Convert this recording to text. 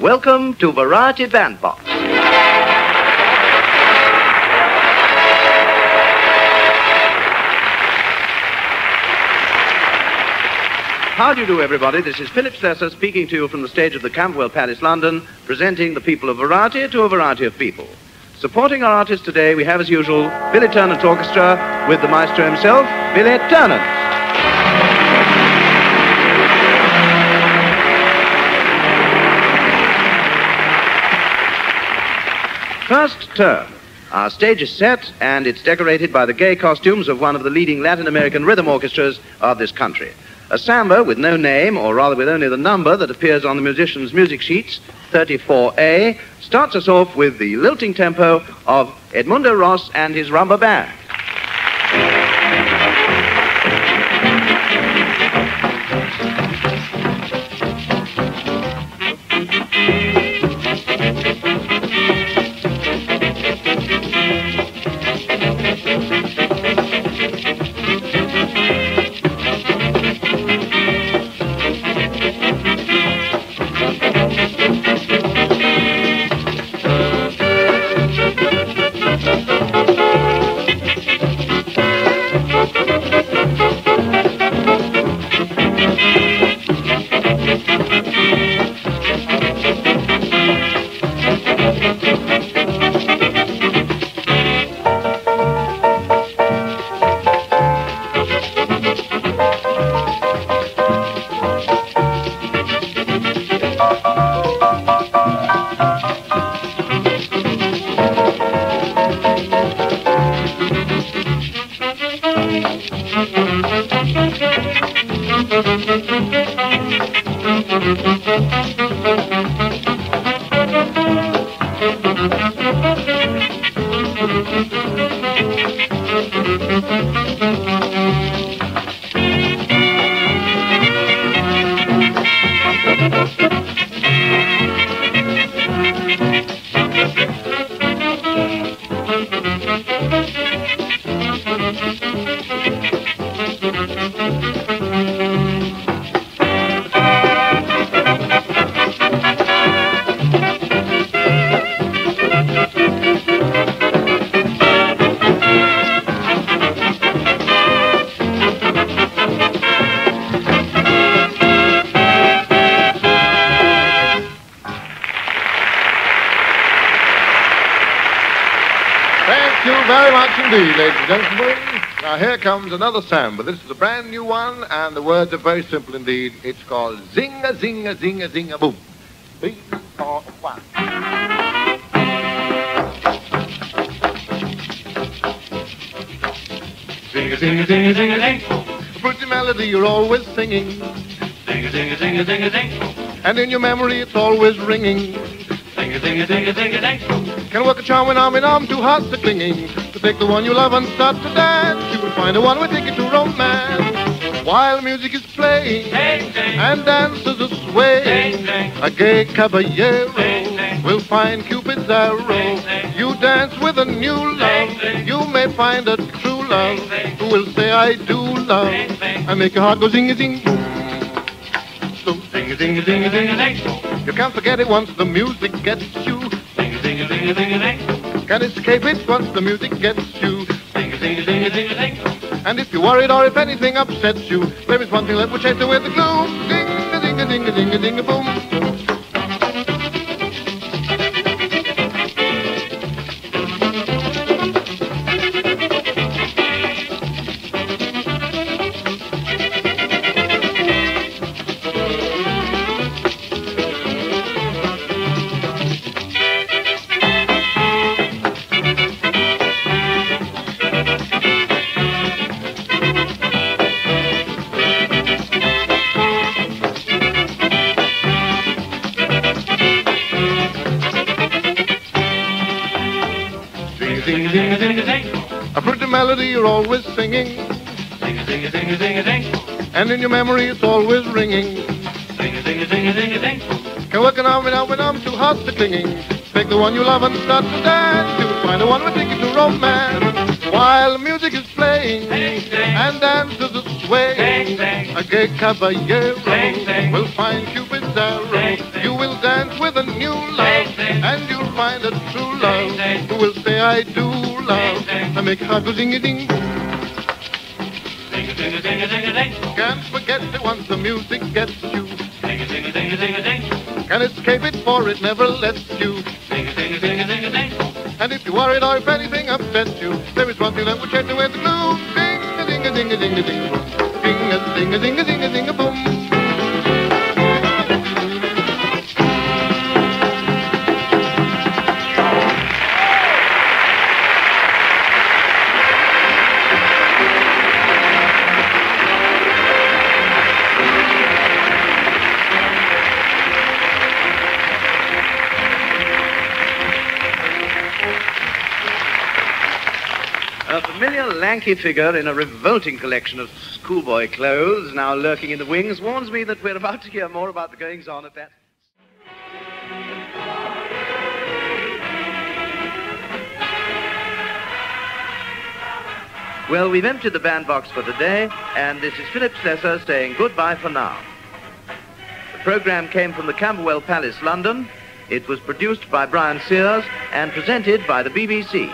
Welcome to Variety Bandbox. How do you do, everybody? This is Philip Slessor speaking to you from the stage of the Camberwell Palace, London, presenting the people of variety to a variety of people. Supporting our artists today, we have, as usual, Billy Ternent Orchestra with the maestro himself, Billy Ternent. First turn. Our stage is set, and it's decorated by the gay costumes of one of the leading Latin American rhythm orchestras of this country. A samba with no name, or rather with only the number that appears on the musician's music sheets, 34A, starts us off with the lilting tempo of Edmundo Ros and his rumba band. Thank you Thank you. Very much indeed, ladies and gentlemen. Now here comes another samba. This is a brand new one, and the words are very simple indeed. It's called Zinga Zinga Zinga Zinga Boom. Three, four, one. Sing a sing a sing a sing a sing. A pretty melody you're always singing, Sing a sing a sing a sing a sing. and in your memory it's always ringing. Sing a sing a sing a sing a sing. Can work a charm when arm in arm, two hearts are clinging. To take the one you love and start to dance, you will find the one will take you to romance. While music is playing Ding ding. and dancers are swaying, Ding a gay caballero will find Cupid's arrow. You dance with a new love, you may find a true love who will say I do love and make your heart go zing-a-zing. A sing. you can't forget it once the music gets you. Sing Can't escape it once the music gets you. A a a a. And if you're worried or if anything upsets you, there is one thing that will chase away the gloom. Ding a ding a ding a ding a ding a boom. Melody you're always singing, Sing a sing a sing a sing a sing. and in your memory it's always ringing. Sing a sing a sing a sing a sing. Can work an arm and arm and arm, two hearts are clinging. Take the one you love and start to dance. You'll find the one take you to romance. While music is playing Ding, ding. and dancers are Ding, swaying, ding. a gay caballero Ding, ding. will find Cupid's arrow. Ding, ding. You will dance with a new love, Ding, ding. And you'll find a true love who will say, I do love, and make heart go. Ding a ding. Can't forget it once the music gets you. Can't escape it for it never lets you. And if you're worried or if anything upsets you, there is one thing that will change the way the moon. Ding a ding a ding a ding a ding. Ding a ding a ding a ding A familiar lanky figure in a revolting collection of schoolboy clothes now lurking in the wings warns me that we're about to hear more about the goings on at that. Well, we've emptied the bandbox for today, and this is Philip Slessor saying goodbye for now. The program came from the Camberwell Palace, London. It was produced by Brian Sears and presented by the BBC.